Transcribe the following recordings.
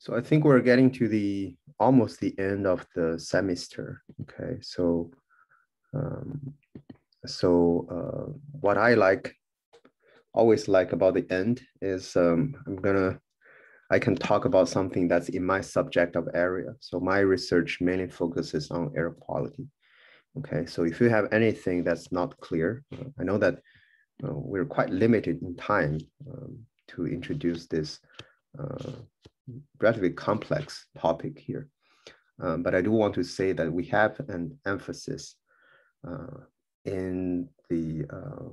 So I think we're getting to the almost the end of the semester. Okay, so um, so uh, what I like, always like about the end is um, I'm gonna I can talk about something that's in my subject of area. So my research mainly focuses on air quality. Okay, so if you have anything that's not clear, uh, I know that uh, we're quite limited in time um, to introduce this uh, relatively complex topic here. Um, but I do want to say that we have an emphasis uh, in the, uh,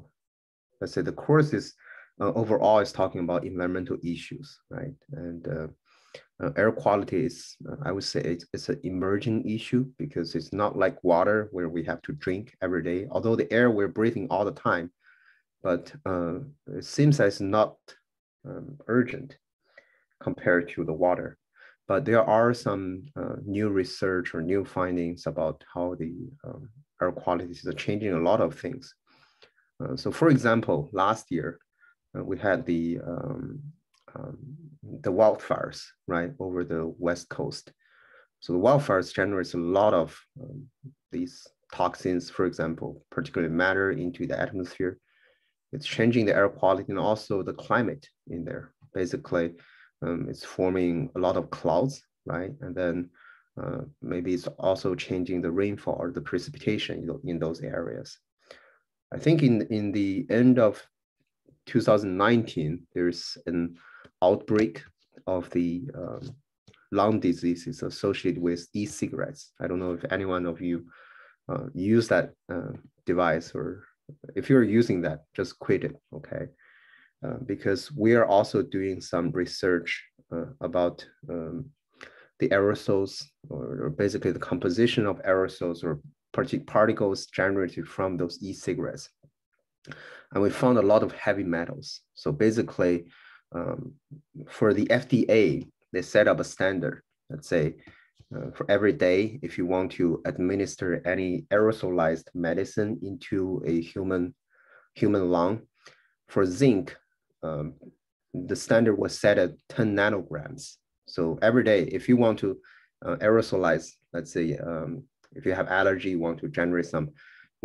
let's say the course is uh, overall is talking about environmental issues, right? And uh, uh, air quality is, I would say it's, it's an emerging issue because it's not like water where we have to drink every day, although the air we're breathing all the time, but it seems it's not um, urgent compared to the water. But there are some uh, new research or new findings about how the um, air quality is changing a lot of things. Uh, so for example, last year, uh, we had the, um, um, the wildfires, right, over the West Coast. So the wildfires generates a lot of um, these toxins, for example, particulate matter into the atmosphere. It's changing the air quality and also the climate in there. Basically, um, it's forming a lot of clouds, right? And then uh, maybe it's also changing the rainfall or the precipitation in those areas. I think in, in the end of 2019, there's an outbreak of the um, lung diseases associated with e-cigarettes. I don't know if anyone of you uh, use that uh, device or if you're using that, just quit it, okay? Uh, because we are also doing some research uh, about um, the aerosols or, or, basically the composition of aerosols or particles generated from those e-cigarettes. And we found a lot of heavy metals. So basically, um, for the FDA, they set up a standard. Let's say uh, for every day, if you want to administer any aerosolized medicine into a human human lung, for zinc, um, the standard was set at 10 nanograms. So every day, if you want to uh, aerosolize, let's say, um, if you have allergy, you want to generate some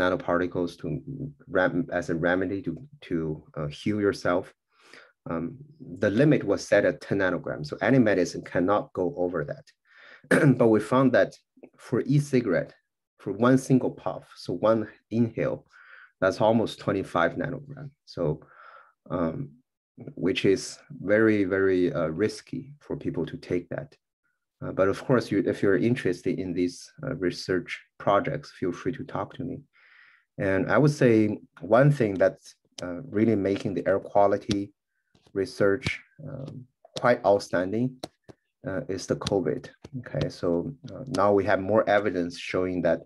nanoparticles to as a remedy to, to uh, heal yourself, um, the limit was set at 10 nanograms. So any medicine cannot go over that. but we found that for e-cigarette, for one single puff, so one inhale, that's almost 25 nanogram. So um, which is very, very uh, risky for people to take that. Uh, but of course, you, if you're interested in these uh, research projects, feel free to talk to me. And I would say one thing that's uh, really making the air quality research um, quite outstanding uh, is the COVID. Okay, so uh, now we have more evidence showing that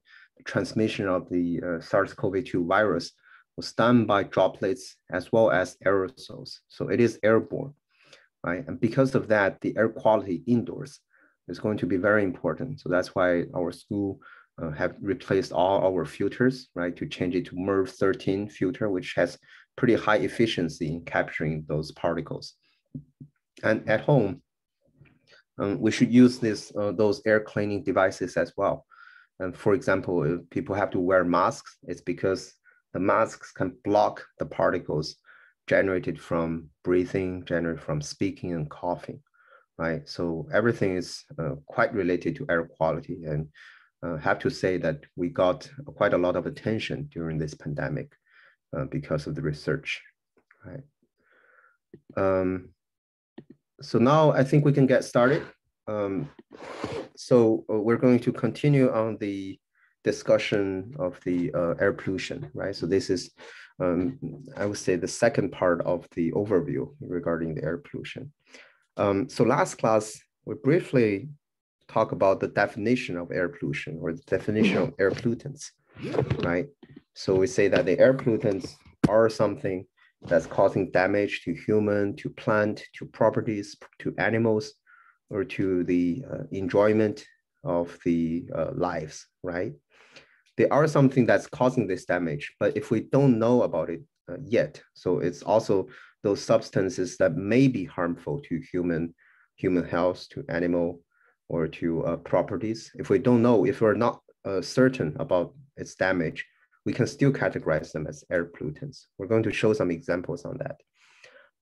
transmission of the SARS-CoV-2 virus was done by droplets as well as aerosols. So it is airborne, right? And because of that, the air quality indoors is going to be very important. So that's why our school uh, have replaced all our filters, right, to change it to MERV 13 filter, which has pretty high efficiency in capturing those particles. And at home, um, we should use this, uh, those air cleaning devices as well. And for example, if people have to wear masks, it's because the masks can block the particles generated from breathing, generated from speaking and coughing, right? So everything is uh, quite related to air quality and uh, have to say that we got quite a lot of attention during this pandemic uh, because of the research, right? Um, so now I think we can get started. Um, so uh, we're going to continue on the discussion of the uh, air pollution, right? So this is, um, I would say, the second part of the overview regarding the air pollution. Um, so last class, we briefly talk about the definition of air pollution or the definition of air pollutants, right? So we say that the air pollutants are something that's causing damage to human, to plant, to properties, to animals, or to the uh, enjoyment of the uh, lives, right? there are something that's causing this damage, but if we don't know about it uh, yet, so it's also those substances that may be harmful to human human health, to animal, or to uh, properties. If we don't know, if we're not uh, certain about its damage, we can still categorize them as air pollutants. We're going to show some examples on that.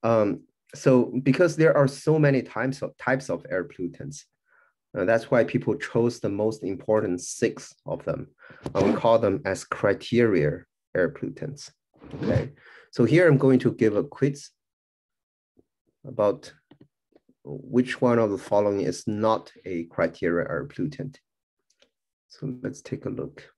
Um, so because there are so many types of, types of air pollutants, uh, that's why people chose the most important six of them. Uh, we call them as criteria air pollutants. Okay, so here I'm going to give a quiz about which one of the following is not a criteria air pollutant. So let's take a look.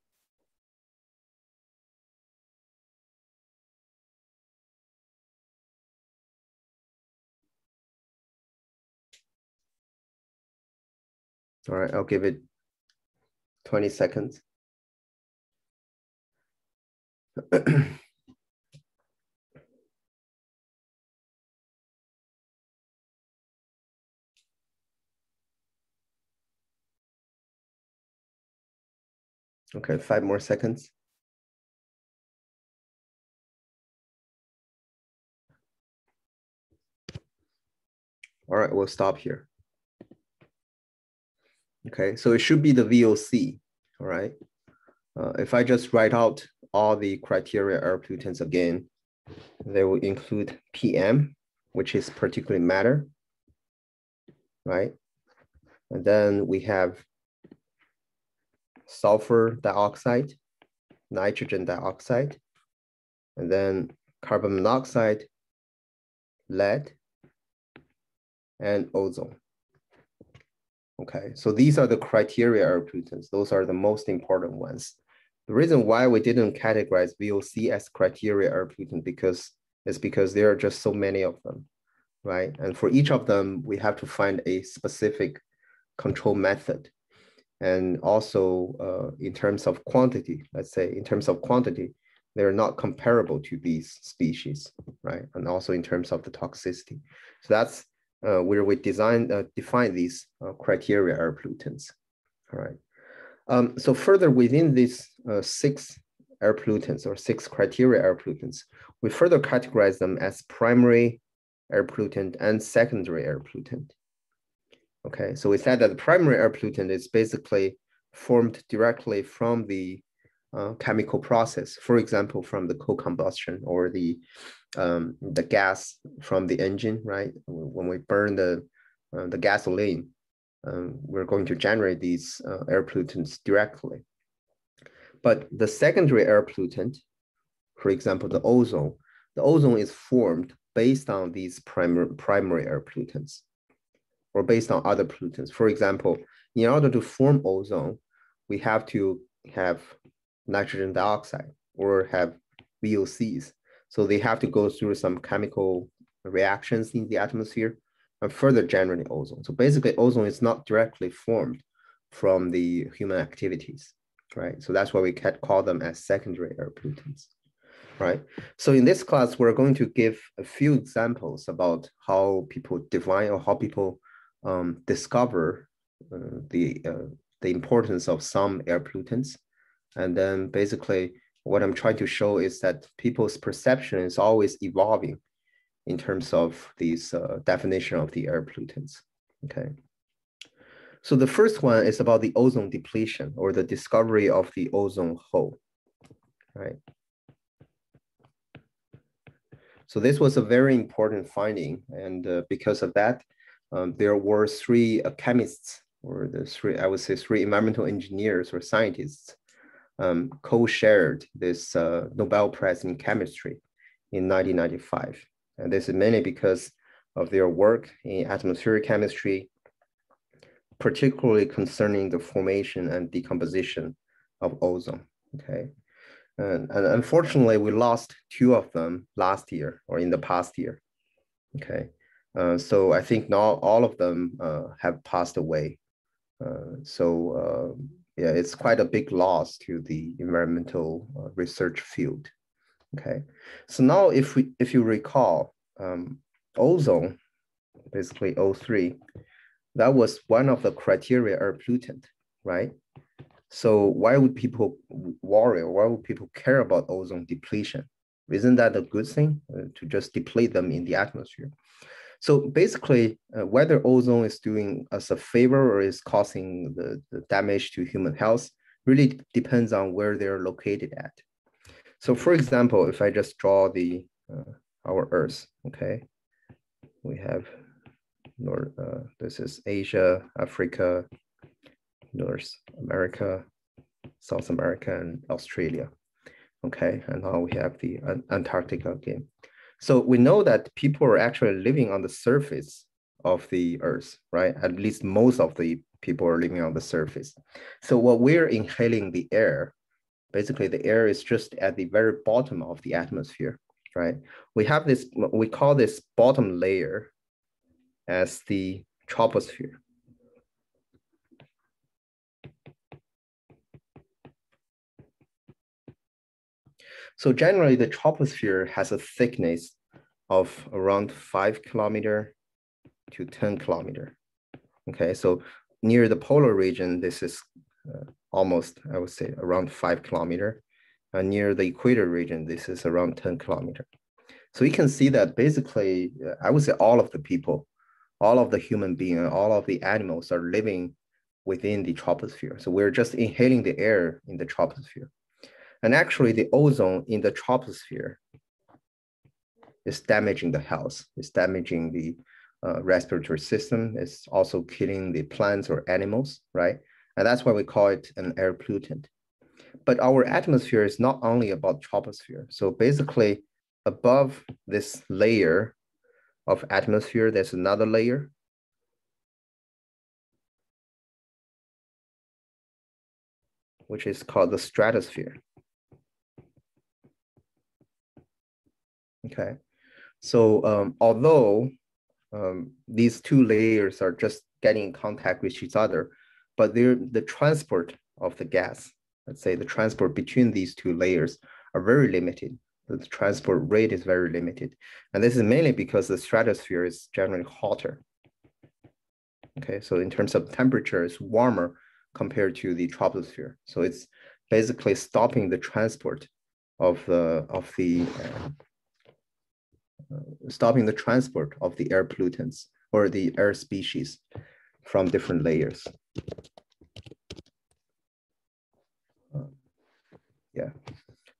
All right, I'll give it 20 seconds. Okay, five more seconds. All right, we'll stop here. Okay, so it should be the VOC, all right? Uh, if I just write out all the criteria air pollutants again, they will include PM, which is particulate matter, right? And then we have sulfur dioxide, nitrogen dioxide, and then carbon monoxide, lead, and ozone. Okay, so these are the criteria air pollutants. Those are the most important ones. The reason why we didn't categorize VOC as criteria air pollutant because is because there are just so many of them, right? And for each of them, we have to find a specific control method. And also uh, in terms of quantity, let's say in terms of quantity, they're not comparable to these species, right? And also in terms of the toxicity. So that's uh, where we design uh, define these uh, criteria air pollutants. All right. Um, so further within these uh, six air pollutants or six criteria air pollutants, we further categorize them as primary air pollutant and secondary air pollutant. Okay, so we said that the primary air pollutant is basically formed directly from the uh, chemical process, for example, from the co-combustion or the um, the gas from the engine, right? When we burn the uh, the gasoline, um, we're going to generate these uh, air pollutants directly. But the secondary air pollutant, for example, the ozone, the ozone is formed based on these primary, primary air pollutants or based on other pollutants. For example, in order to form ozone, we have to have nitrogen dioxide or have VOCs. So they have to go through some chemical reactions in the atmosphere and further generate ozone. So basically ozone is not directly formed from the human activities, right? So that's why we can call them as secondary air pollutants, right? So in this class, we're going to give a few examples about how people define or how people um, discover uh, the, uh, the importance of some air pollutants. And then basically what I'm trying to show is that people's perception is always evolving in terms of these uh, definition of the air pollutants, okay? So the first one is about the ozone depletion or the discovery of the ozone hole, right? So this was a very important finding. And uh, because of that, um, there were three uh, chemists or the three, I would say three environmental engineers or scientists um, co-shared this uh, Nobel Prize in chemistry in 1995. And this is mainly because of their work in atmospheric chemistry, particularly concerning the formation and decomposition of ozone, okay? And, and unfortunately, we lost two of them last year or in the past year, okay? Uh, so I think not all of them uh, have passed away. Uh, so uh, yeah, it's quite a big loss to the environmental uh, research field. Okay, so now if we if you recall, um, ozone, basically O3, that was one of the criteria air pollutant, right? So why would people worry or why would people care about ozone depletion? Isn't that a good thing uh, to just deplete them in the atmosphere? So basically, uh, whether ozone is doing us a favor or is causing the, the damage to human health really depends on where they're located at. So for example, if I just draw the uh, our Earth, okay, we have North, uh, this is Asia, Africa, North America, South America, and Australia. Okay, and now we have the Antarctica again. So we know that people are actually living on the surface of the Earth, right? At least most of the people are living on the surface. So what we're inhaling the air, basically the air is just at the very bottom of the atmosphere, right? We have this, we call this bottom layer as the troposphere. So generally the troposphere has a thickness of around five kilometer to 10 kilometer. Okay, so near the polar region, this is uh, almost, I would say around five kilometer. And near the equator region, this is around 10 kilometer. So you can see that basically, uh, I would say all of the people, all of the human being, all of the animals are living within the troposphere. So we're just inhaling the air in the troposphere. And actually the ozone in the troposphere is damaging the health, it's damaging the uh, respiratory system, it's also killing the plants or animals, right? And that's why we call it an air pollutant. But our atmosphere is not only about troposphere. So basically above this layer of atmosphere, there's another layer. which is called the stratosphere. Okay, so um, although um, these two layers are just getting in contact with each other, but the transport of the gas, let's say the transport between these two layers are very limited. The transport rate is very limited. And this is mainly because the stratosphere is generally hotter. Okay, so in terms of temperature, it's warmer compared to the troposphere. So it's basically stopping the transport of the of the uh, stopping the transport of the air pollutants or the air species from different layers. Uh, yeah.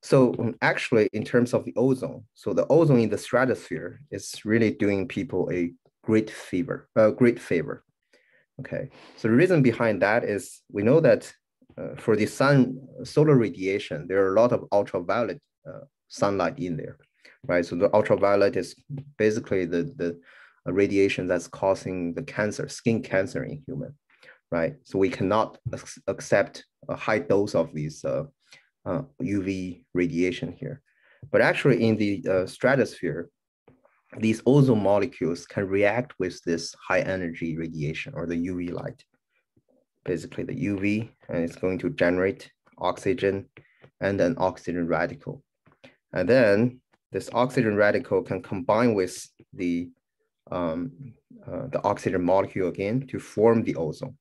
So um, actually, in terms of the ozone, so the ozone in the stratosphere is really doing people a great favor, a great favor. Okay. So the reason behind that is we know that uh, for the sun solar radiation, there are a lot of ultraviolet uh, sunlight in there right? So the ultraviolet is basically the, the radiation that's causing the cancer, skin cancer in human, right? So we cannot accept a high dose of these uh, uh, UV radiation here. But actually in the uh, stratosphere, these ozone molecules can react with this high energy radiation or the UV light. Basically the UV, and it's going to generate oxygen and an oxygen radical. And then this oxygen radical can combine with the, um, uh, the oxygen molecule again to form the ozone.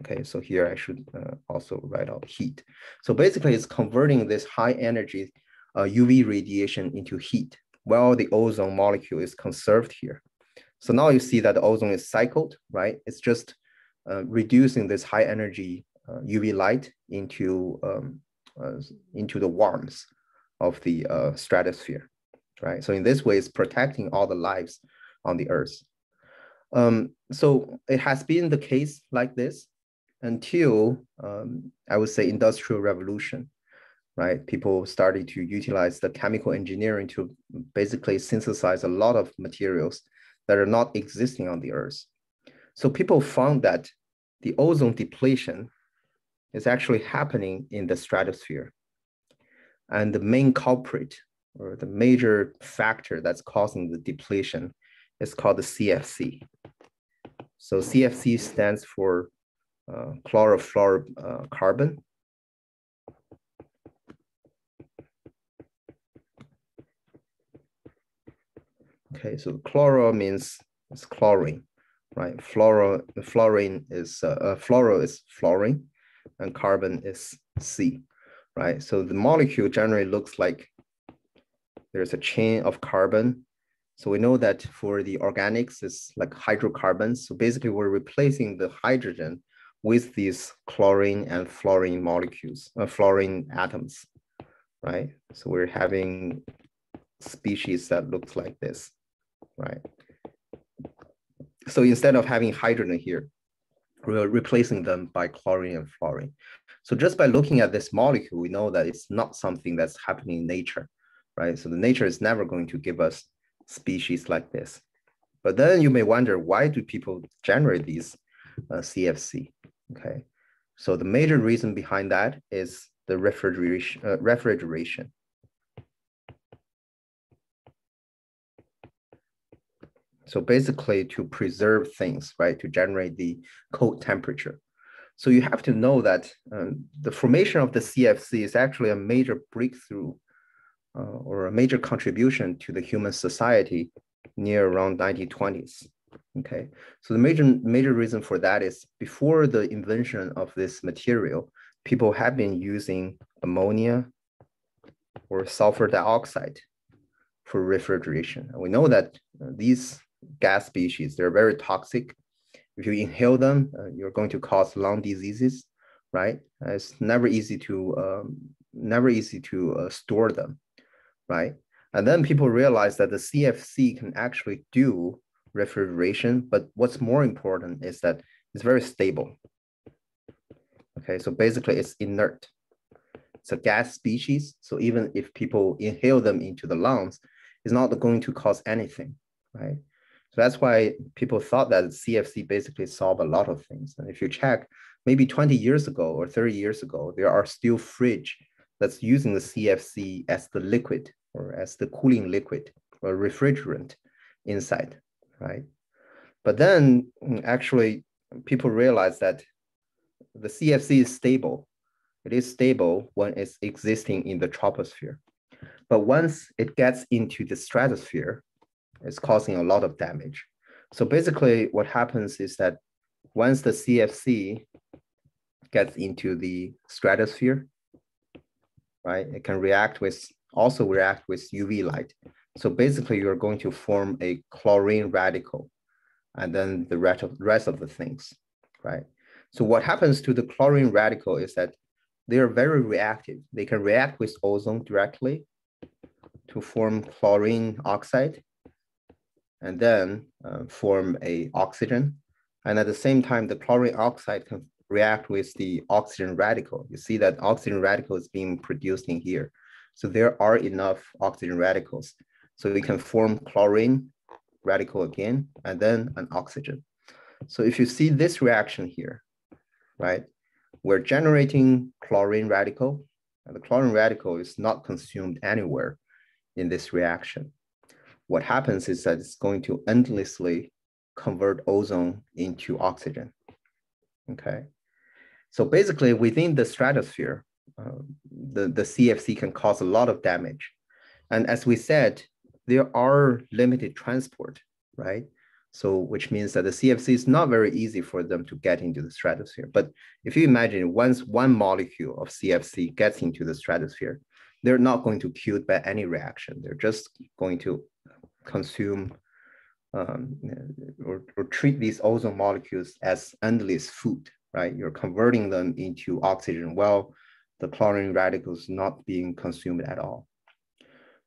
Okay, so here I should uh, also write out heat. So basically it's converting this high energy uh, UV radiation into heat while the ozone molecule is conserved here. So now you see that the ozone is cycled, right? It's just uh, reducing this high energy UV uh, light into, um, uh, into the warmth of the stratosphere right? So in this way, it's protecting all the lives on the earth. Um, so it has been the case like this until um, I would say industrial revolution, right? People started to utilize the chemical engineering to basically synthesize a lot of materials that are not existing on the earth. So people found that the ozone depletion is actually happening in the stratosphere. And the main culprit or the major factor that's causing the depletion is called the CFC. So CFC stands for uh, chlorofluorocarbon. Okay, so chloro means it's chlorine, right? Fluoro, fluorine is, uh, uh, fluoro is fluorine and carbon is C, right? So the molecule generally looks like there's a chain of carbon So we know that for the organics, it's like hydrocarbons. So basically we're replacing the hydrogen with these chlorine and fluorine molecules, uh, fluorine atoms, right? So we're having species that looks like this, right? So instead of having hydrogen here, we're replacing them by chlorine and fluorine. So just by looking at this molecule, we know that it's not something that's happening in nature, right? So the nature is never going to give us species like this. But then you may wonder, why do people generate these uh, CFC? Okay, so the major reason behind that is the refrigeration. Uh, refrigeration. So basically to preserve things, right, to generate the cold temperature. So you have to know that um, the formation of the CFC is actually a major breakthrough uh, or a major contribution to the human society near around 1920s. Okay, so the major major reason for that is before the invention of this material, people have been using ammonia or sulfur dioxide for refrigeration. And we know that uh, these gas species, they're very toxic. If you inhale them, uh, you're going to cause lung diseases, right? Uh, it's never easy to um, never easy to uh, store them, right? And then people realize that the CFC can actually do refrigeration, but what's more important is that it's very stable. Okay, so basically it's inert. It's a gas species, so even if people inhale them into the lungs, it's not going to cause anything, right? So that's why people thought that CFC basically solved a lot of things. And if you check, maybe 20 years ago or 30 years ago, there are still fridge that's using the CFC as the liquid or as the cooling liquid or refrigerant inside, right? But then mm, actually people realize that the CFC is stable. It is stable when it's existing in the troposphere. But once it gets into the stratosphere, it's causing a lot of damage. So basically what happens is that once the CFC gets into the stratosphere, right, it can react with, also react with UV light. So basically you're going to form a chlorine radical and then the rest of, the things, right? So what happens to the chlorine radical is that they are very reactive. They can react with ozone directly to form chlorine oxide and then uh, form a oxygen. And at the same time, the chlorine oxide can react with the oxygen radical. You see that oxygen radical is being produced in here. So there are enough oxygen radicals. So we can form chlorine radical again, and then an oxygen. So if you see this reaction here, right, we're generating chlorine radical, and the chlorine radical is not consumed anywhere in this reaction what happens is that it's going to endlessly convert ozone into oxygen. Okay. So basically within the stratosphere, uh, the, the CFC can cause a lot of damage. And as we said, there are limited transport, right? So which means that the CFC is not very easy for them to get into the stratosphere. But if you imagine once one molecule of CFC gets into the stratosphere, they're not going to kill by any reaction. They're just going to consume um, or, or treat these ozone molecules as endless food, right? You're converting them into oxygen while the chlorine radicals not being consumed at all.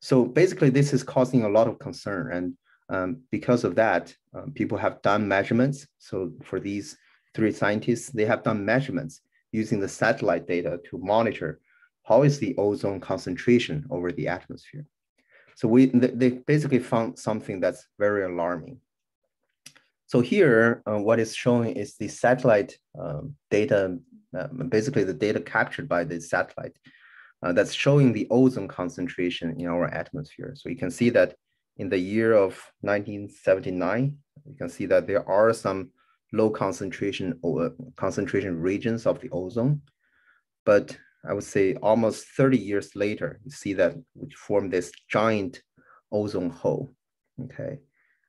So basically this is causing a lot of concern. And um, because of that, um, people have done measurements. So for these three scientists, they have done measurements using the satellite data to monitor how is the ozone concentration over the atmosphere. So we they basically found something that's very alarming. So here, uh, what is showing is the satellite um, data, basically the data captured by the satellite uh, that's showing the ozone concentration in our atmosphere. So you can see that in the year of 1979, you can see that there are some low concentration uh, concentration regions of the ozone, but I would say almost 30 years later, you see that we form this giant ozone hole, okay?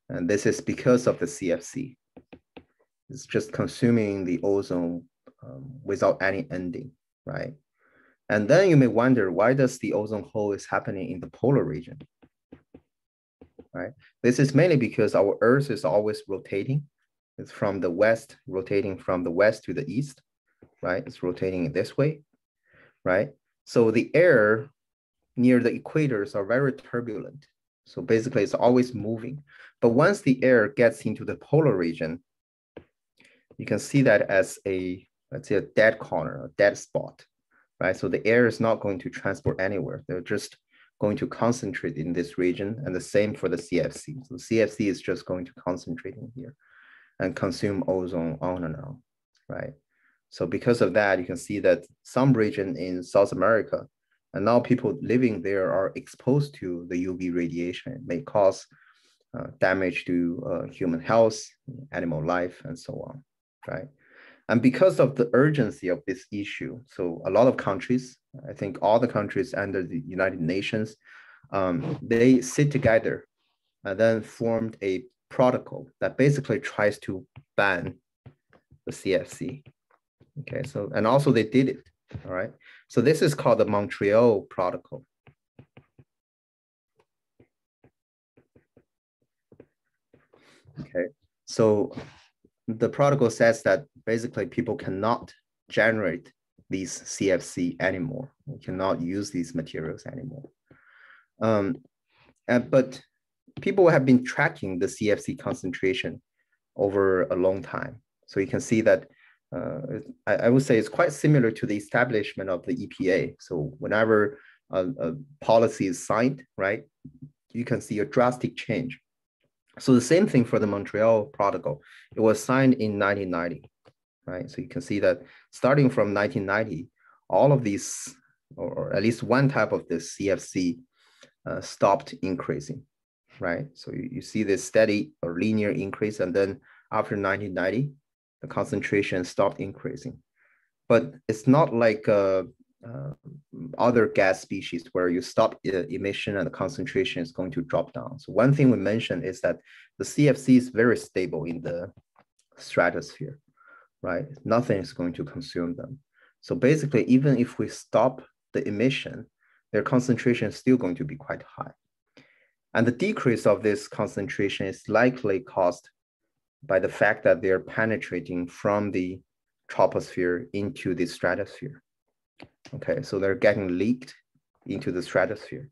And this is because of the CFC. It's just consuming the ozone um, without any ending, right? And then you may wonder, why does the ozone hole is happening in the polar region? right? This is mainly because our Earth is always rotating. It's from the west, rotating from the west to the east, right? It's rotating this way, right? So the air near the equators are very turbulent. So basically it's always moving. But once the air gets into the polar region, you can see that as a, let's say a dead corner, a dead spot, right? So the air is not going to transport anywhere. They're just going to concentrate in this region and the same for the CFC. So CFC is just going to concentrate in here and consume ozone on and on, right? So because of that, you can see that some region in South America, and now people living there are exposed to the UV radiation. It may cause uh, damage to uh, human health, animal life, and so on, right? And because of the urgency of this issue, so a lot of countries, I think all the countries under the United Nations, um, they sit together and then formed a protocol that basically tries to ban the CFC. Okay, so, and also they did it, all right? So this is called the Montreal Protocol. Okay, so the protocol says that basically people cannot generate these CFC anymore. We cannot use these materials anymore. Um, and, but people have been tracking the CFC concentration over a long time. So you can see that uh, I, I, would say it's quite similar to the establishment of the EPA. So whenever a, a policy is signed, right, you can see a drastic change so the same thing for the Montreal Protocol. It was signed in 1990, right? So you can see that starting from 1990, all of these, or at least one type of this CFC uh, stopped increasing, right? So you, you see this steady or linear increase, and then after 1990, the concentration stopped increasing. But it's not like uh, uh, other gas species where you stop emission and the concentration is going to drop down. So one thing we mentioned is that the CFC is very stable in the stratosphere, right? Nothing is going to consume them. So basically, even if we stop the emission, their concentration is still going to be quite high. And the decrease of this concentration is likely caused by the fact that they're penetrating from the troposphere into the stratosphere. Okay, so they're getting leaked into the stratosphere,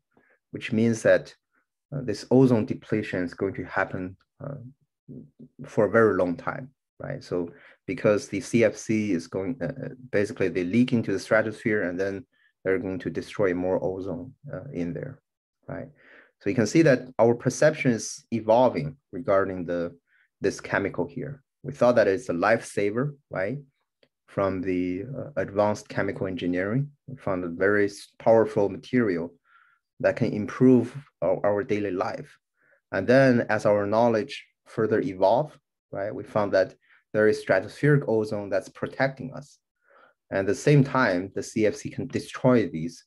which means that uh, this ozone depletion is going to happen uh, for a very long time, right? So because the CFC is going, uh, basically they leak into the stratosphere and then they're going to destroy more ozone uh, in there, right? So you can see that our perception is evolving regarding the this chemical here. We thought that it's a lifesaver, right? From the uh, advanced chemical engineering. We found a very powerful material that can improve our, our daily life. And then as our knowledge further evolve, right, we found that there is stratospheric ozone that's protecting us. And at the same time, the CFC can destroy these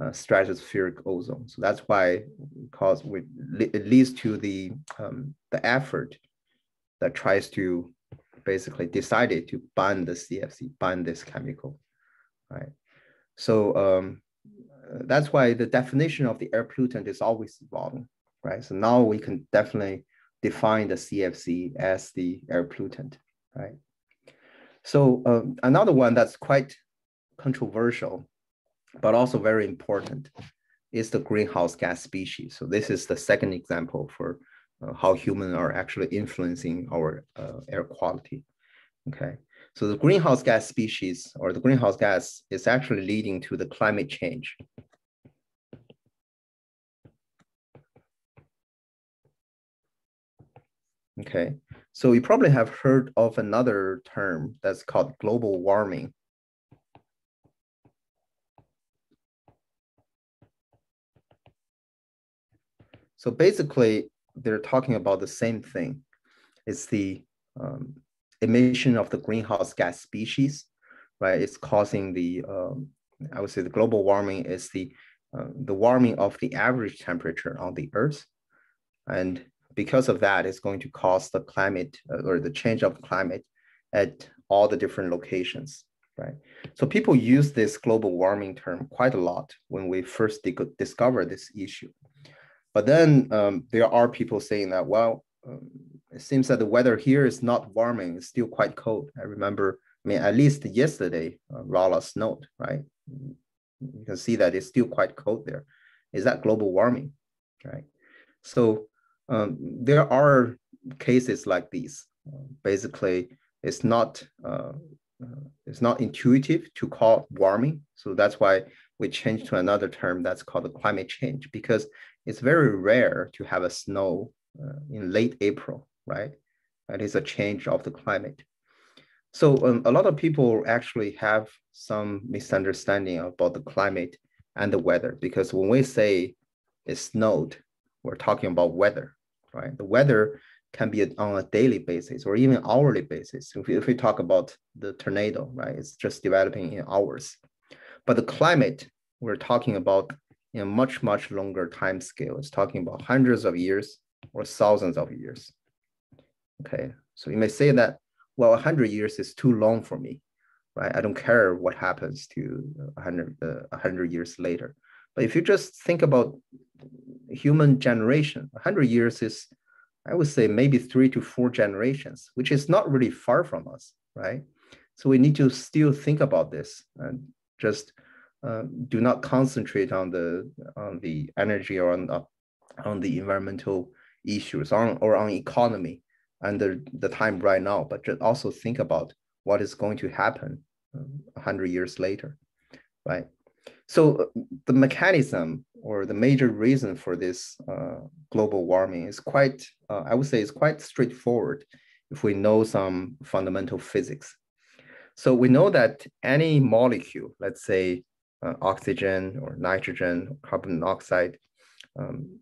uh, stratospheric ozone. So that's why cause we, it leads to the, um, the effort that tries to basically decided to ban the CFC, ban this chemical, right? So um, that's why the definition of the air pollutant is always evolving, right? So now we can definitely define the CFC as the air pollutant, right? So um, another one that's quite controversial, but also very important is the greenhouse gas species. So this is the second example for how humans are actually influencing our uh, air quality. Okay, so the greenhouse gas species or the greenhouse gas is actually leading to the climate change. Okay, so you probably have heard of another term that's called global warming. So basically, they're talking about the same thing. It's the um, emission of the greenhouse gas species, right? It's causing the, um, I would say the global warming is the, uh, the warming of the average temperature on the earth. And because of that, it's going to cause the climate uh, or the change of climate at all the different locations, right? So people use this global warming term quite a lot when we first discovered this issue. But then um, there are people saying that, well, um, it seems that the weather here is not warming, it's still quite cold. I remember, I mean, at least yesterday, uh, Rolla snowed, right? You can see that it's still quite cold there. Is that global warming, right? So um, there are cases like these. Uh, basically, it's not uh, uh, it's not intuitive to call warming. So that's why we change to another term that's called the climate change because it's very rare to have a snow uh, in late April, right? That is a change of the climate. So um, a lot of people actually have some misunderstanding about the climate and the weather because when we say it snowed, we're talking about weather, right? The weather can be on a daily basis or even hourly basis. If we, if we talk about the tornado, right, it's just developing in hours. But the climate, we're talking about in a much, much longer time scale. It's talking about hundreds of years or thousands of years. Okay, so you may say that, well, 100 years is too long for me, right? I don't care what happens to 100, uh, 100 years later. But if you just think about human generation, 100 years is, I would say, maybe three to four generations, which is not really far from us, right? So we need to still think about this and just uh, do not concentrate on the on the energy or on the, on the environmental issues on or on economy under the time right now, but just also think about what is going to happen um, 100 years later, right? So uh, the mechanism or the major reason for this uh, global warming is quite, uh, I would say, is quite straightforward if we know some fundamental physics. So we know that any molecule, let's say uh, oxygen or nitrogen, carbon dioxide, um,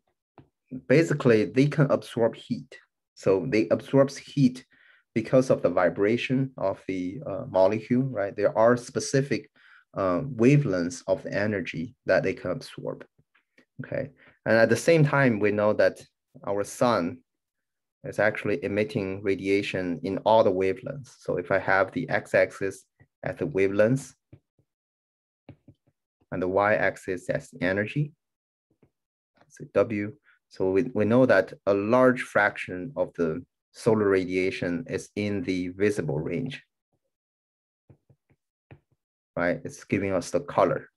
basically they can absorb heat. So they absorb heat because of the vibration of the uh, molecule, right? There are specific uh, wavelengths of the energy that they can absorb. Okay, and at the same time, we know that our sun is actually emitting radiation in all the wavelengths. So if I have the x-axis at the wavelengths and the y-axis as energy, so W. So we, we know that a large fraction of the solar radiation is in the visible range right? It's giving us the color,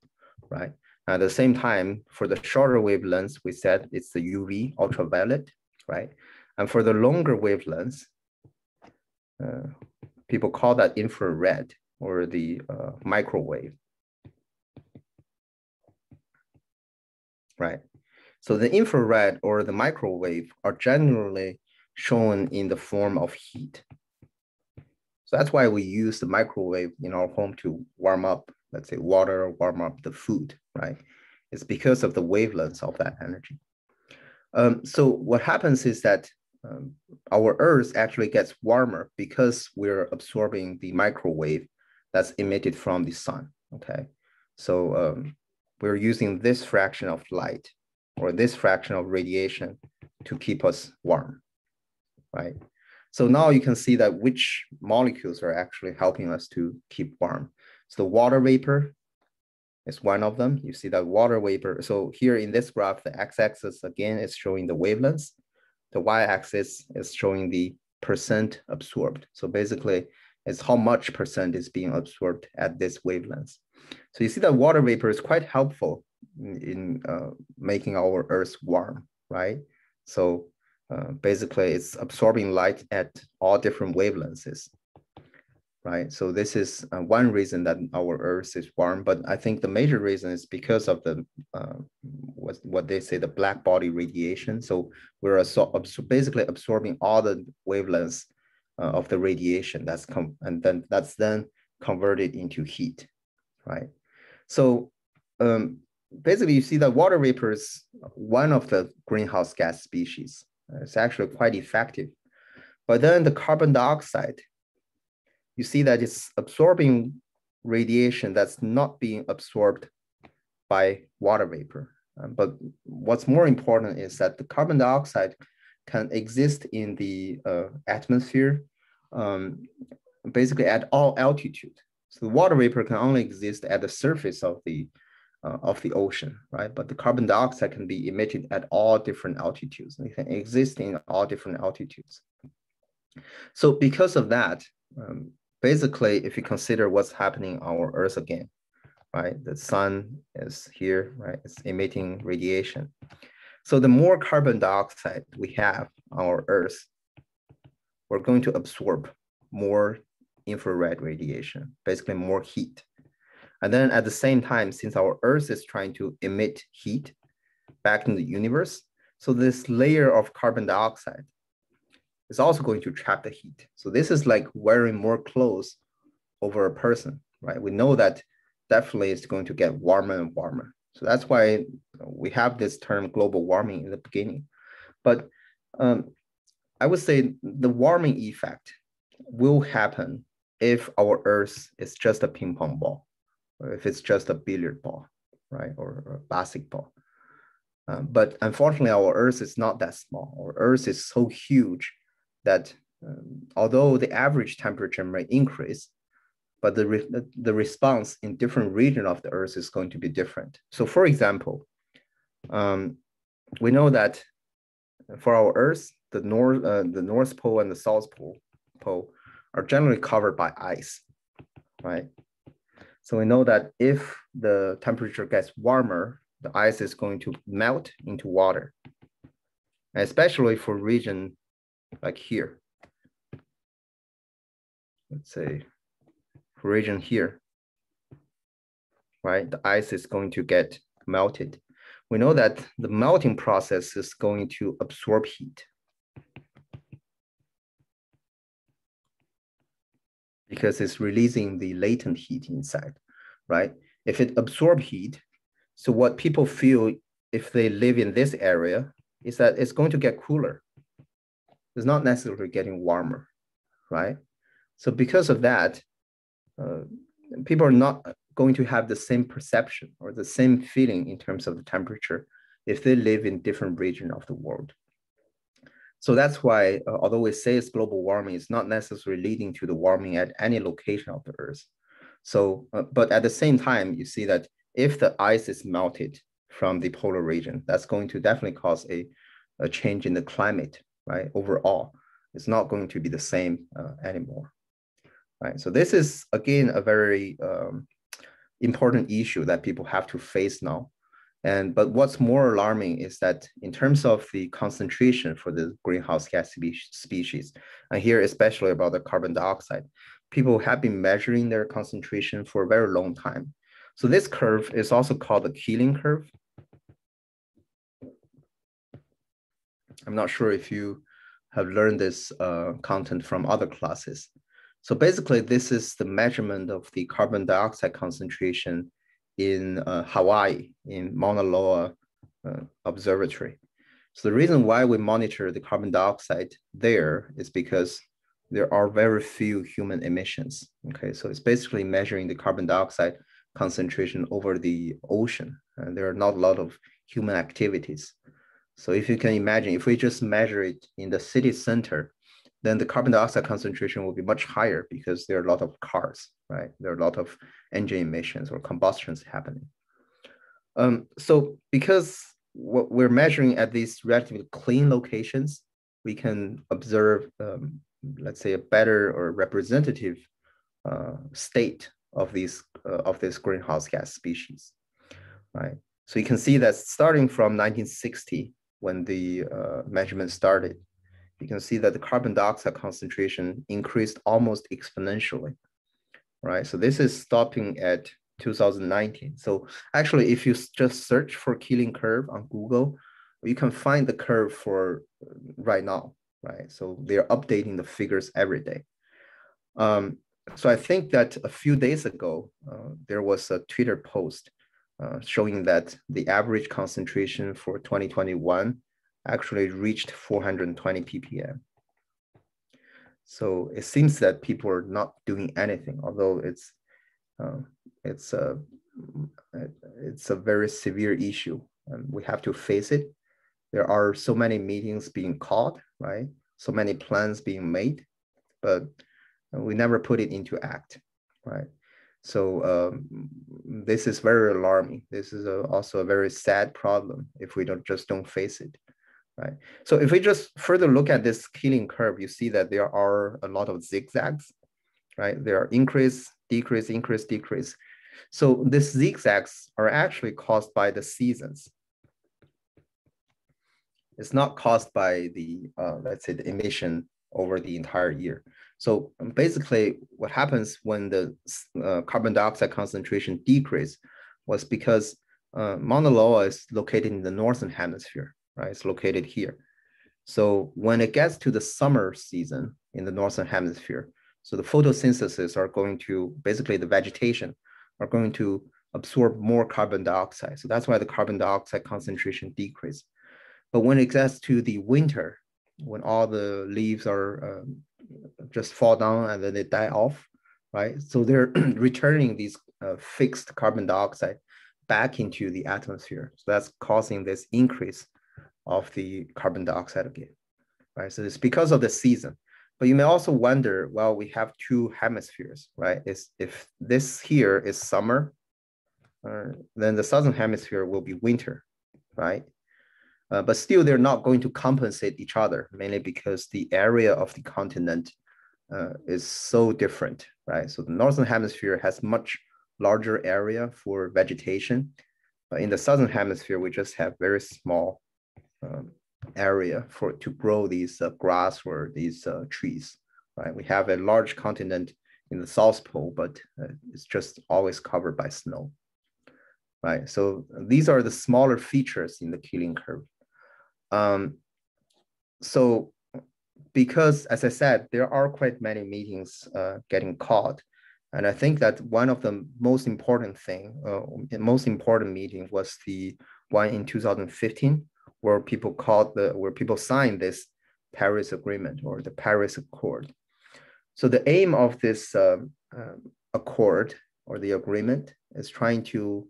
right? At the same time, for the shorter wavelengths, we said it's the UV, ultraviolet, right? And for the longer wavelengths, uh, people call that infrared or the uh, microwave, right? So the infrared or the microwave are generally shown in the form of heat, so that's why we use the microwave in our home to warm up, let's say water, or warm up the food, right? It's because of the wavelengths of that energy. Um, so what happens is that um, our Earth actually gets warmer because we're absorbing the microwave that's emitted from the sun, okay? So um, we're using this fraction of light or this fraction of radiation to keep us warm, right? So now you can see that which molecules are actually helping us to keep warm. So the water vapor is one of them. You see that water vapor. So here in this graph, the x-axis again is showing the wavelengths. The y-axis is showing the percent absorbed. So basically it's how much percent is being absorbed at this wavelength. So you see that water vapor is quite helpful in, in uh, making our Earth warm, right? So uh, basically it's absorbing light at all different wavelengths, right? So this is uh, one reason that our Earth is warm, but I think the major reason is because of the uh, what what they say the black body radiation. So we're absor basically absorbing all the wavelengths uh, of the radiation that's come and then that's then converted into heat, right? So um, basically you see that water vapor is one of the greenhouse gas species it's actually quite effective. But then the carbon dioxide, you see that it's absorbing radiation that's not being absorbed by water vapor. Um, but what's more important is that the carbon dioxide can exist in the uh, atmosphere um, basically at all altitude. So the water vapor can only exist at the surface of the uh, of the ocean, right? But the carbon dioxide can be emitted at all different altitudes. It can exist in all different altitudes. So because of that, um, basically, if you consider what's happening on our Earth again, right? The sun is here, right? It's emitting radiation. So the more carbon dioxide we have on our Earth, we're going to absorb more infrared radiation, basically more heat. And then at the same time, since our Earth is trying to emit heat back in the universe, so this layer of carbon dioxide is also going to trap the heat. So this is like wearing more clothes over a person, right? We know that definitely it's going to get warmer and warmer. So that's why we have this term global warming in the beginning. But um, I would say the warming effect will happen if our Earth is just a ping pong ball, or if it's just a billiard ball, right, or, a basketball. Um, but unfortunately, our Earth is not that small. Our Earth is so huge that um, although the average temperature may increase, but the, re the response in different region of the Earth is going to be different. So for example, um, we know that for our Earth, the North, uh, the North Pole and the South Pole, pole are generally covered by ice, right? So we know that if the temperature gets warmer, the ice is going to melt into water, especially for region like here. Let's say region here, right? The ice is going to get melted. We know that the melting process is going to absorb heat. because it's releasing the latent heat inside, right? If it absorb heat, so what people feel if they live in this area is that it's going to get cooler. It's not necessarily getting warmer, right? So because of that, uh, people are not going to have the same perception or the same feeling in terms of the temperature if they live in different region of the world. So that's why, uh, although we say it's global warming, it's not necessarily leading to the warming at any location of the Earth. So, uh, but at the same time, you see that if the ice is melted from the polar region, that's going to definitely cause a, a change in the climate, right? Overall, it's not going to be the same uh, anymore, right? So this is again a very um, important issue that people have to face now and but what's more alarming is that in terms of the concentration for the greenhouse gas species, and here especially about the carbon dioxide, people have been measuring their concentration for a very long time. So this curve is also called the Keeling curve. I'm not sure if you have learned this uh, content from other classes. So basically, this is the measurement of the carbon dioxide concentration in uh, Hawaii in Mauna Loa uh, Observatory. So the reason why we monitor the carbon dioxide there is because there are very few human emissions. Okay, so it's basically measuring the carbon dioxide concentration over the ocean, and there are not a lot of human activities. So if you can imagine, if we just measure it in the city center, then the carbon dioxide concentration will be much higher because there are a lot of cars, right? There are a lot of engine emissions or combustions happening. Um, so because what we're measuring at these relatively clean locations, we can observe, um, let's say, a better or representative uh, state of these uh, of this greenhouse gas species, right? So you can see that starting from 1960, when the uh, measurement started, you can see that the carbon dioxide concentration increased almost exponentially, right? So this is stopping at 2019. So actually, if you just search for Keeling curve on Google, you can find the curve for uh, right now, right? So they're updating the figures every day. Um, so I think that a few days ago, uh, there was a Twitter post uh, showing that the average concentration for 2021 actually reached 420 ppm. So it seems that people are not doing anything, although it's uh, it's a it's a very severe issue, and we have to face it. There are so many meetings being called, right? So many plans being made, but we never put it into act, right? So um, this is very alarming. This is a, also a very sad problem if we don't just don't face it, right? So if we just further look at this Keeling curve, you see that there are a lot of zigzags, right? There are increase, decrease, increase, decrease. So these zigzags are actually caused by the seasons. It's not caused by the, uh, let's say the emission over the entire year. So basically what happens when the uh, carbon dioxide concentration decrease was because uh, Mauna Loa is located in the Northern hemisphere, right? It's located here. So when it gets to the summer season in the Northern hemisphere, so the photosynthesis are going to, basically the vegetation are going to absorb more carbon dioxide. So that's why the carbon dioxide concentration decrease. But when it gets to the winter, when all the leaves are um, just fall down and then they die off, right? So they're returning these uh, fixed carbon dioxide back into the atmosphere. So that's causing this increase of the carbon dioxide again, right? So it's because of the season. But you may also wonder, well, we have two hemispheres, right? Is if this here is summer, uh, then the southern hemisphere will be winter, right? Uh, but still, they're not going to compensate each other, mainly because the area of the continent uh, is so different, right? So the northern hemisphere has much larger area for vegetation, but in the southern hemisphere, we just have very small um, area for to grow these uh, grass or these uh, trees, right? We have a large continent in the South Pole, but uh, it's just always covered by snow, right? So these are the smaller features in the Keeling curve. Um, so because as I said, there are quite many meetings uh, getting called. And I think that one of the most important thing, uh, most important meeting was the one in 2015, where people called the, where people signed this Paris Agreement or the Paris Accord. So the aim of this uh, uh, accord or the agreement is trying to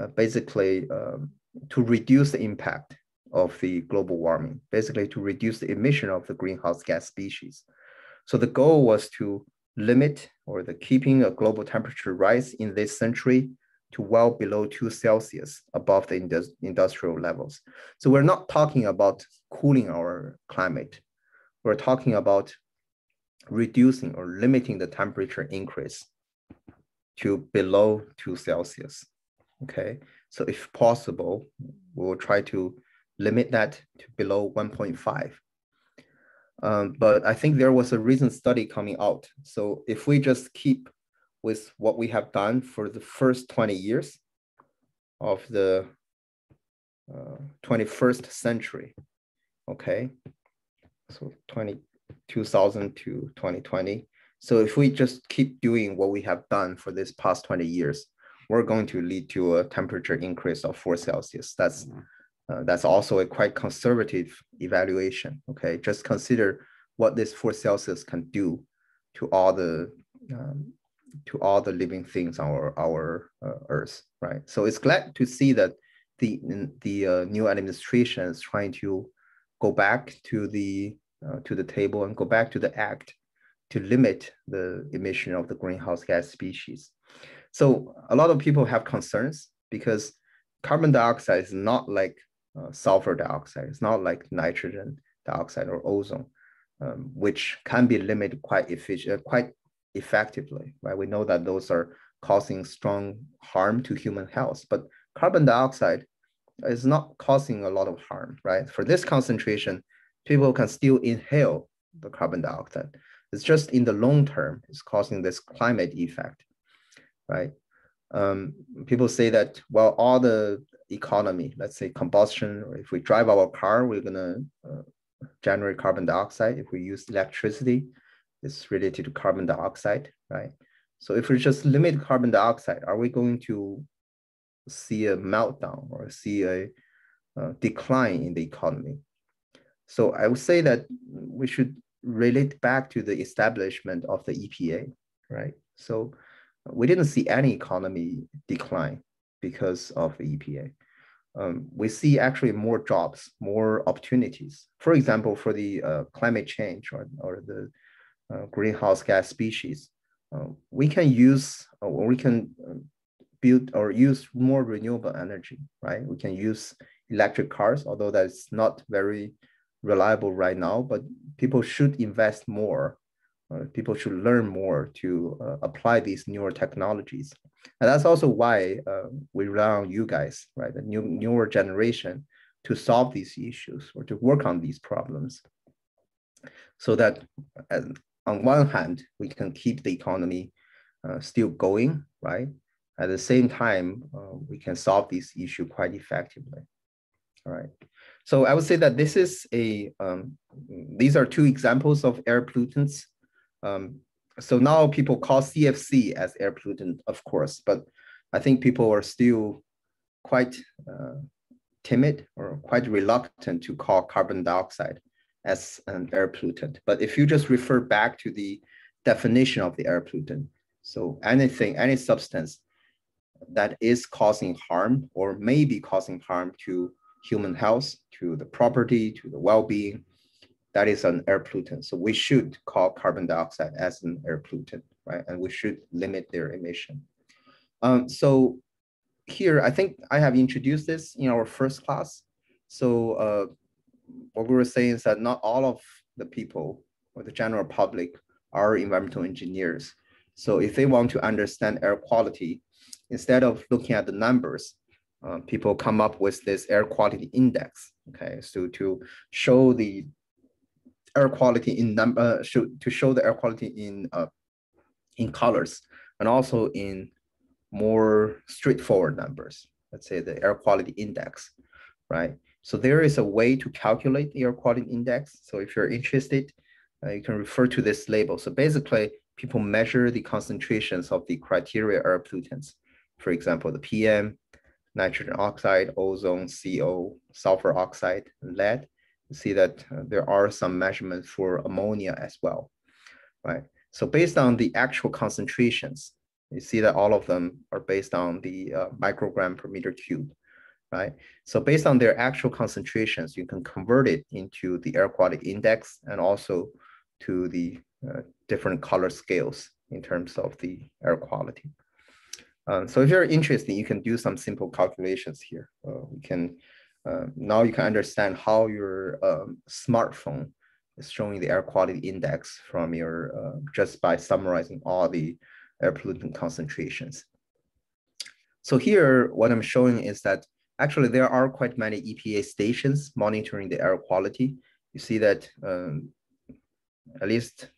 uh, basically um, to reduce the impact of the global warming, basically to reduce the emission of the greenhouse gas species. So the goal was to limit or the keeping a global temperature rise in this century to well below two Celsius above the indus industrial levels. So we're not talking about cooling our climate. We're talking about reducing or limiting the temperature increase to below two Celsius. Okay, so if possible, we will try to limit that to below 1.5. Um, but I think there was a recent study coming out. So if we just keep with what we have done for the first 20 years of the uh, 21st century, okay? So 20, 2000 to 2020. So if we just keep doing what we have done for this past 20 years, we're going to lead to a temperature increase of four Celsius. That's mm -hmm uh, that's also a quite conservative evaluation. Okay, just consider what this four Celsius can do to all the um, to all the living things on our our uh, Earth, right? So it's glad to see that the the uh, new administration is trying to go back to the uh, to the table and go back to the act to limit the emission of the greenhouse gas species. So a lot of people have concerns because carbon dioxide is not like uh, sulfur dioxide. It's not like nitrogen dioxide or ozone, um, which can be limited quite efficient, quite effectively, right? We know that those are causing strong harm to human health, but carbon dioxide is not causing a lot of harm, right? For this concentration, people can still inhale the carbon dioxide. It's just in the long term, it's causing this climate effect, right? Um, people say that, well, all the economy, let's say combustion, or if we drive our car, we're gonna uh, generate carbon dioxide. If we use electricity, it's related to carbon dioxide, right? So if we just limit carbon dioxide, are we going to see a meltdown or see a uh, decline in the economy? So I would say that we should relate back to the establishment of the EPA, right? So we didn't see any economy decline because of the EPA. Um, we see actually more jobs, more opportunities. For example, for the uh, climate change or, or the greenhouse gas species, uh, we can use or we can build or use more renewable energy, right? We can use electric cars, although that's not very reliable right now, but people should invest more. Uh, people should learn more to uh, apply these newer technologies. And that's also why uh, we rely on you guys, right? The new, newer generation to solve these issues or to work on these problems so that uh, on one hand, we can keep the economy uh, still going, right? At the same time, uh, we can solve this issue quite effectively. All right. So I would say that this is a, um, these are two examples of air pollutants. Um, so now people call CFC as air pollutant, of course, but I think people are still quite uh, timid or quite reluctant to call carbon dioxide as an air pollutant. But if you just refer back to the definition of the air pollutant, so anything, any substance that is causing harm or may be causing harm to human health, to the property, to the well-being, that is an air pollutant. So we should call carbon dioxide as an air pollutant, right? And we should limit their emission. Um, so here, I think I have introduced this in our first class. So uh, what we were saying is that not all of the people or the general public are environmental engineers. So if they want to understand air quality, instead of looking at the numbers, uh, people come up with this air quality index. Okay, so to show the air quality in number, uh, show, to show the air quality in uh, in colors and also in more straightforward numbers. Let's say the air quality index, right? So there is a way to calculate the air quality index. So if you're interested, uh, you can refer to this label. So basically, people measure the concentrations of the criteria air pollutants. For example, the PM, nitrogen oxide, ozone, CO, sulfur oxide, lead. You see that uh, there are some measurements for ammonia as well, right? So based on the actual concentrations, you see that all of them are based on the uh, microgram per meter cube right? So based on their actual concentrations, you can convert it into the air quality index and also to the uh, different color scales in terms of the air quality. Um, so if you're interested, you can do some simple calculations here. Uh, we can uh, now you can understand how your um, smartphone is showing the air quality index from your uh, just by summarizing all the air pollutant concentrations. So here, what I'm showing is that Actually, there are quite many EPA stations monitoring the air quality. You see that um, at least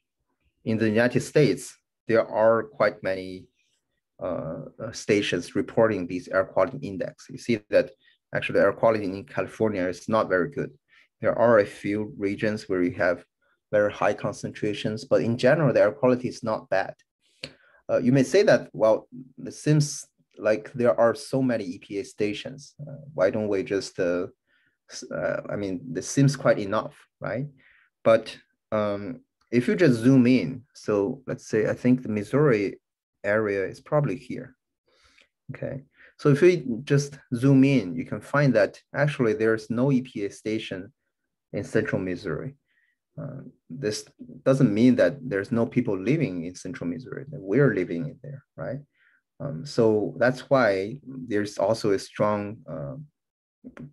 in the United States, there are quite many uh, uh, stations reporting these air quality index. You see that actually air quality in California is not very good. There are a few regions where you have very high concentrations, but in general, the air quality is not bad. Uh, you may say that, well, it seems like there are so many EPA stations. Uh, why don't we just, uh, uh, I mean, this seems quite enough, right? But um, if you just zoom in, so let's say, I think the Missouri area is probably here, okay? So if we just zoom in, you can find that actually there's no EPA station in central Missouri. Uh, this doesn't mean that there's no people living in central Missouri, we're living in there, right? Um, so that's why there's also a strong uh,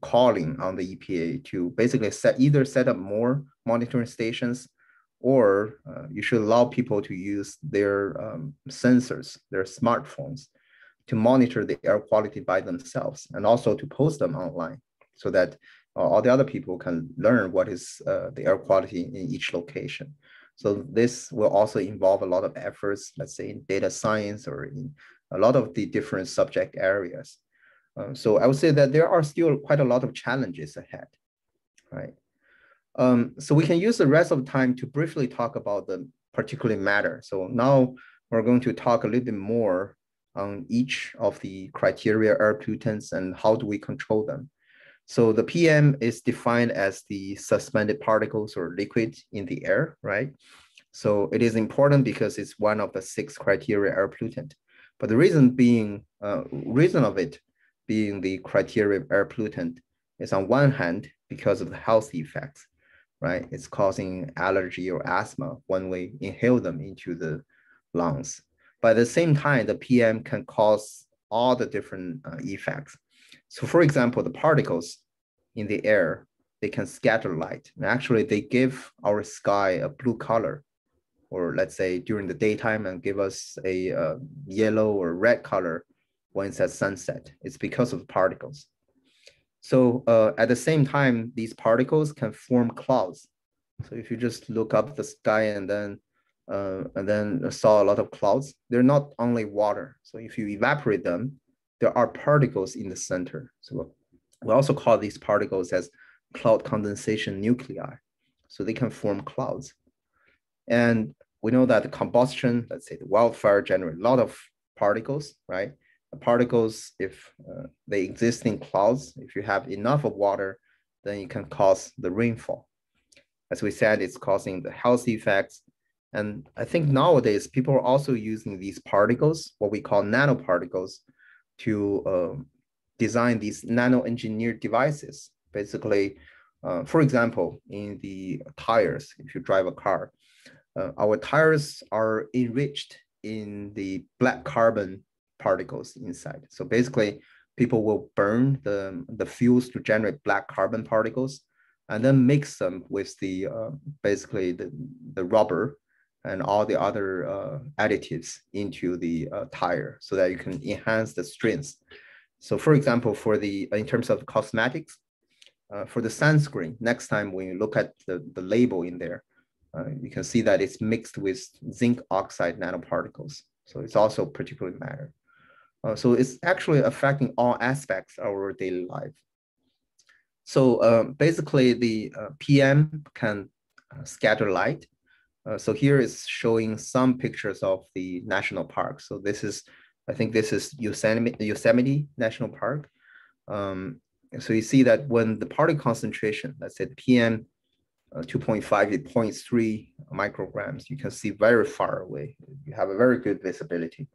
calling on the EPA to basically set either set up more monitoring stations or uh, you should allow people to use their um, sensors, their smartphones to monitor the air quality by themselves and also to post them online so that uh, all the other people can learn what is uh, the air quality in each location. So this will also involve a lot of efforts, let's say in data science or in a lot of the different subject areas. Um, so I would say that there are still quite a lot of challenges ahead, right? Um, so we can use the rest of the time to briefly talk about the particulate matter. So now we're going to talk a little bit more on each of the criteria air pollutants and how do we control them. So the PM is defined as the suspended particles or liquid in the air, right? So it is important because it's one of the six criteria air pollutant. But the reason being, uh, reason of it being the criteria of air pollutant is on one hand, because of the health effects, right? It's causing allergy or asthma when we inhale them into the lungs. But at the same time, the PM can cause all the different uh, effects. So for example, the particles in the air, they can scatter light. And actually, they give our sky a blue color, or let's say during the daytime and give us a uh, yellow or red color when it's at sunset. It's because of particles. So uh, at the same time, these particles can form clouds. So if you just look up the sky and then uh, and then saw a lot of clouds, they're not only water. So if you evaporate them, there are particles in the center. So we also call these particles as cloud condensation nuclei. So they can form clouds. And we know that the combustion, let's say the wildfire generate a lot of particles, right? The particles, if uh, they exist in clouds, if you have enough of water, then it can cause the rainfall. As we said, it's causing the health effects. And I think nowadays people are also using these particles, what we call nanoparticles, to uh, design these nano-engineered devices. Basically, uh, for example, in the tires, if you drive a car, uh, our tires are enriched in the black carbon particles inside. So basically, people will burn the, the fuels to generate black carbon particles and then mix them with the uh, basically the, the rubber and all the other uh, additives into the uh, tire so that you can enhance the strength. So for example, for the in terms of cosmetics, uh, for the sunscreen, next time when you look at the, the label in there, uh, you can see that it's mixed with zinc oxide nanoparticles. So it's also particulate matter. Uh, so it's actually affecting all aspects of our daily life. So um, basically the uh, PM can uh, scatter light. Uh, so here is showing some pictures of the national park. So this is, I think this is Yosemite, Yosemite National Park. Um, so you see that when the particle concentration, let's say the PM uh, 2.5 to 0.3 micrograms, you can see very far away. You have a very good visibility.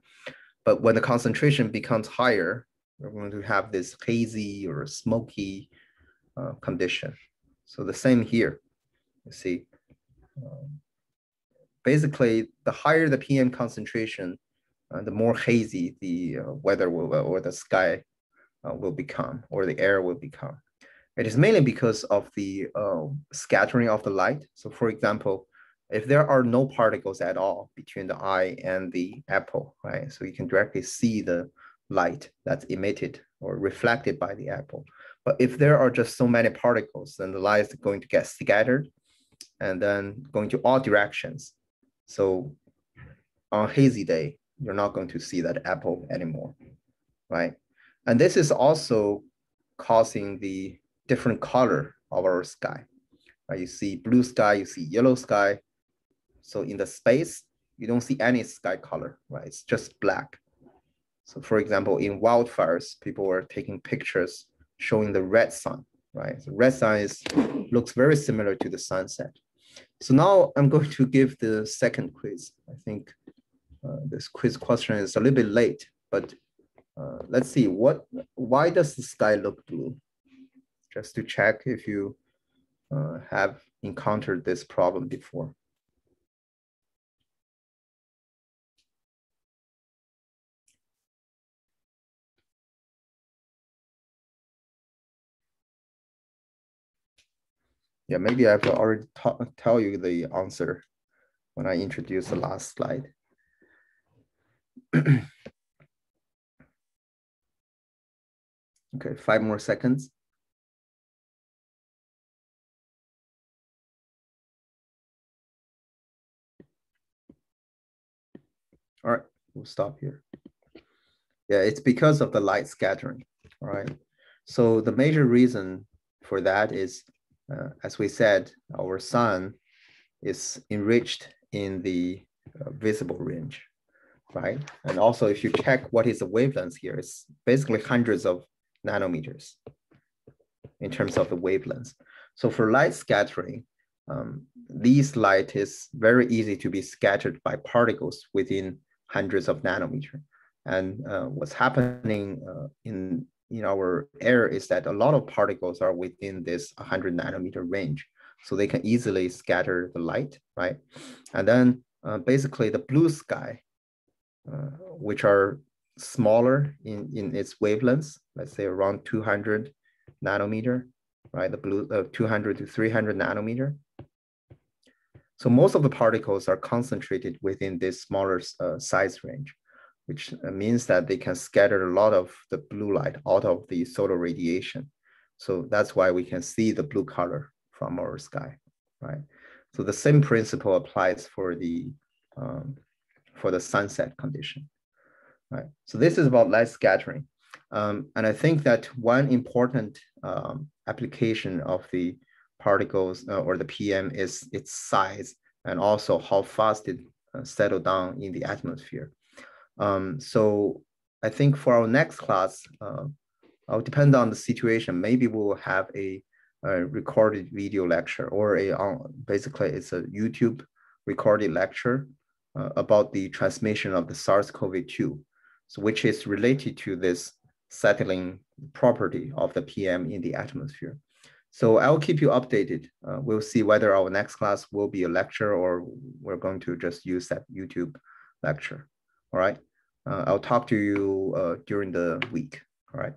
But when the concentration becomes higher, we're going to have this hazy or smoky uh, condition. So the same here, you see. Um, basically, the higher the PM concentration, uh, the more hazy the uh, weather will, or the sky uh, will become, or the air will become. It is mainly because of the uh, scattering of the light. So for example, if there are no particles at all between the eye and the apple, right? So you can directly see the light that's emitted or reflected by the apple. But if there are just so many particles, then the light is going to get scattered and then going to all directions. So on a hazy day, you're not going to see that apple anymore, right? And this is also causing the different color of our sky. You see blue sky, you see yellow sky, so in the space, you don't see any sky color, right? It's just black. So for example, in wildfires, people were taking pictures showing the red sun, right? The red sun is, looks very similar to the sunset. So now I'm going to give the second quiz. I think uh, this quiz question is a little bit late, but uh, let's see what, why does the sky look blue? Just to check if you uh, have encountered this problem before. Yeah, maybe I've already tell you the answer when I introduce the last slide. okay, five more seconds. All right, we'll stop here. Yeah, it's because of the light scattering, all right? So the major reason for that is uh, as we said, our sun is enriched in the uh, visible range, right? And also if you check what is the wavelength here, it's basically hundreds of nanometers in terms of the wavelength. So for light scattering, um, these light is very easy to be scattered by particles within hundreds of nanometer. And uh, what's happening uh, in in our air is that a lot of particles are within this 100 nanometer range. So they can easily scatter the light, right? And then uh, basically the blue sky uh, which are smaller in, in its wavelengths, let's say around 200 nanometer, right? The blue uh, 200 to 300 nanometer. So most of the particles are concentrated within this smaller uh, size range, which uh, means that they can scatter a lot of the blue light out of the solar radiation. So that's why we can see the blue color from our sky, right? So the same principle applies for the um, for the sunset condition, right? So this is about light scattering. Um, and I think that one important um, application of the particles uh, or the PM is its size and also how fast it uh, down in the atmosphere. Um, so I think for our next class, uh, I'll depend on the situation. Maybe we will have a, a recorded video lecture or a basically it's a YouTube recorded lecture uh, about the transmission of the SARS-CoV-2, so which is related to this settling property of the PM in the atmosphere. So I'll keep you updated. Uh, we'll see whether our next class will be a lecture or we're going to just use that YouTube lecture. All right. Uh, I'll talk to you uh, during the week. All right.